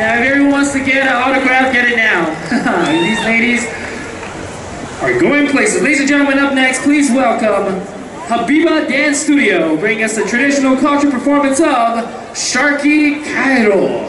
If everyone wants to get an autograph, get it now. These ladies are going places. Ladies and gentlemen, up next, please welcome Habiba Dance Studio, bringing us the traditional culture performance of Sharky Cairo.